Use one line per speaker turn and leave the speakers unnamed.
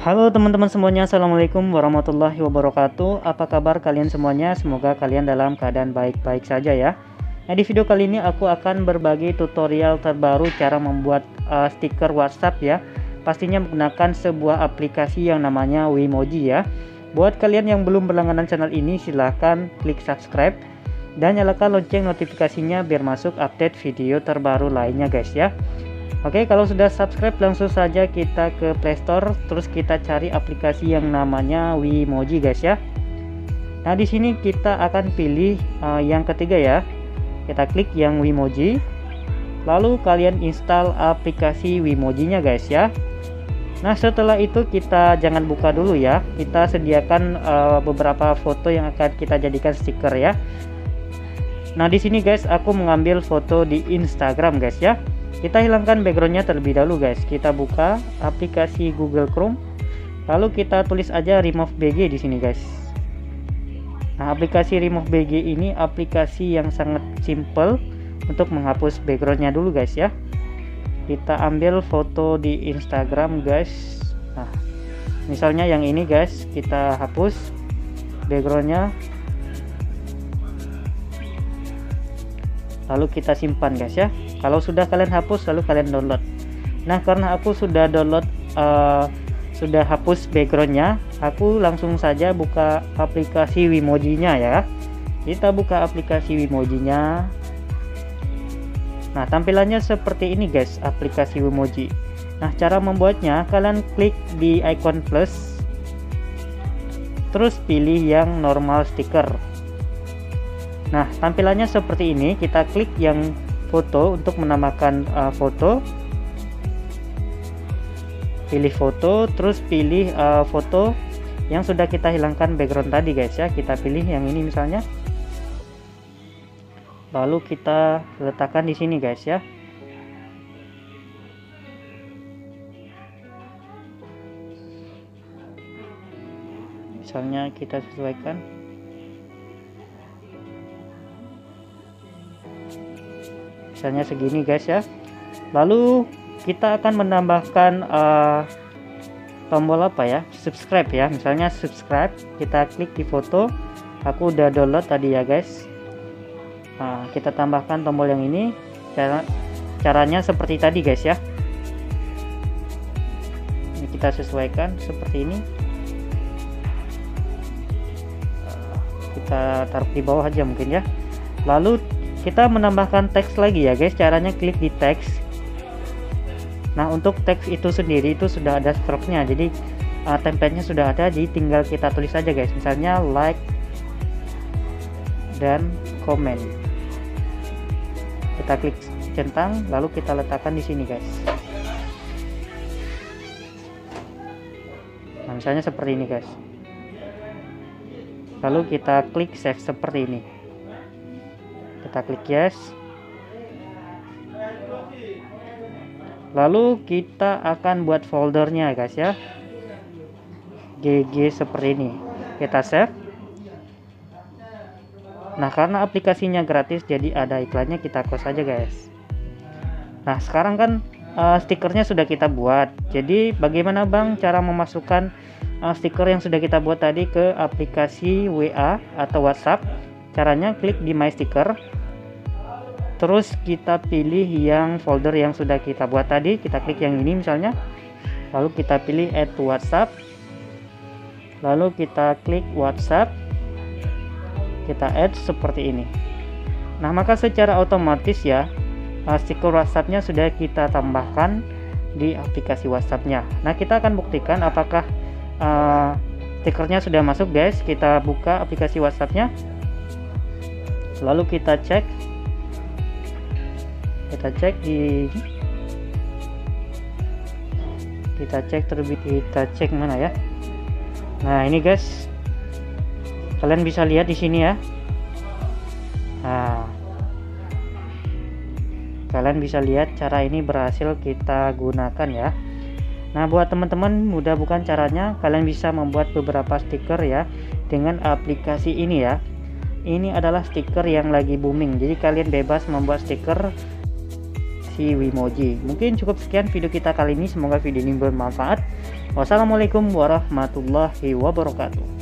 Halo teman-teman semuanya, Assalamualaikum warahmatullahi wabarakatuh. Apa kabar kalian semuanya? Semoga kalian dalam keadaan baik-baik saja ya. Nah di video kali ini aku akan berbagi tutorial terbaru cara membuat uh, stiker WhatsApp ya. Pastinya menggunakan sebuah aplikasi yang namanya Wimoji ya. Buat kalian yang belum berlangganan channel ini silahkan klik subscribe Dan nyalakan lonceng notifikasinya biar masuk update video terbaru lainnya guys ya Oke, kalau sudah subscribe langsung saja kita ke Playstore, terus kita cari aplikasi yang namanya Wimoji guys ya. Nah, di sini kita akan pilih uh, yang ketiga ya. Kita klik yang Wimoji. Lalu kalian install aplikasi Wimojinya guys ya. Nah, setelah itu kita jangan buka dulu ya. Kita sediakan uh, beberapa foto yang akan kita jadikan stiker ya. Nah, di sini guys aku mengambil foto di Instagram guys ya kita hilangkan backgroundnya terlebih dahulu guys. Kita buka aplikasi Google Chrome lalu kita tulis aja remove BG di sini guys. Nah aplikasi remove BG ini aplikasi yang sangat simple untuk menghapus backgroundnya dulu guys ya. Kita ambil foto di Instagram guys. Nah misalnya yang ini guys kita hapus backgroundnya. Lalu kita simpan guys ya kalau sudah kalian hapus lalu kalian download. Nah karena aku sudah download uh, sudah hapus backgroundnya aku langsung saja buka aplikasi Wimoji-nya ya. Kita buka aplikasi Wimoji-nya. Nah tampilannya seperti ini guys aplikasi Wimoji. Nah cara membuatnya kalian klik di icon plus terus pilih yang normal sticker Nah, tampilannya seperti ini. Kita klik yang foto untuk menambahkan uh, foto. Pilih foto, terus pilih uh, foto yang sudah kita hilangkan background tadi, guys ya. Kita pilih yang ini misalnya. Lalu kita letakkan di sini, guys ya. Misalnya kita sesuaikan misalnya segini guys ya. Lalu kita akan menambahkan uh, tombol apa ya? Subscribe ya. Misalnya subscribe kita klik di foto. Aku udah download tadi ya guys. Nah, kita tambahkan tombol yang ini. Cara caranya seperti tadi guys ya. Ini kita sesuaikan seperti ini. Kita taruh di bawah aja mungkin ya. Lalu kita menambahkan teks lagi ya guys. Caranya klik di teks. Nah untuk teks itu sendiri itu sudah ada stroke-nya. Jadi uh, template-nya sudah ada. Jadi tinggal kita tulis aja guys. Misalnya like dan comment. Kita klik centang lalu kita letakkan di sini guys. Nah misalnya seperti ini guys. Lalu kita klik save seperti ini kita klik yes. Lalu kita akan buat foldernya guys ya. GG seperti ini. Kita save. Nah karena aplikasinya gratis jadi ada iklannya kita close aja guys. Nah sekarang kan uh, stikernya sudah kita buat. Jadi bagaimana bang cara memasukkan uh, stiker yang sudah kita buat tadi ke aplikasi WA atau WhatsApp? Caranya klik di my sticker terus kita pilih yang folder yang sudah kita buat tadi. Kita klik yang ini misalnya. Lalu kita pilih add to whatsapp. Lalu kita klik whatsapp. Kita add seperti ini. Nah maka secara otomatis ya uh, stiker whatsappnya sudah kita tambahkan di aplikasi whatsappnya. Nah kita akan buktikan apakah uh, stikernya sudah masuk guys. Kita buka aplikasi whatsappnya. Lalu kita cek kita cek di kita cek terlebih kita cek mana ya? Nah ini guys kalian bisa lihat di sini ya. Nah kalian bisa lihat cara ini berhasil kita gunakan ya. Nah buat teman-teman mudah bukan caranya kalian bisa membuat beberapa stiker ya dengan aplikasi ini ya. Ini adalah stiker yang lagi booming jadi kalian bebas membuat stiker si Wimoji. Mungkin cukup sekian video kita kali ini. Semoga video ini bermanfaat. Wassalamualaikum warahmatullahi wabarakatuh.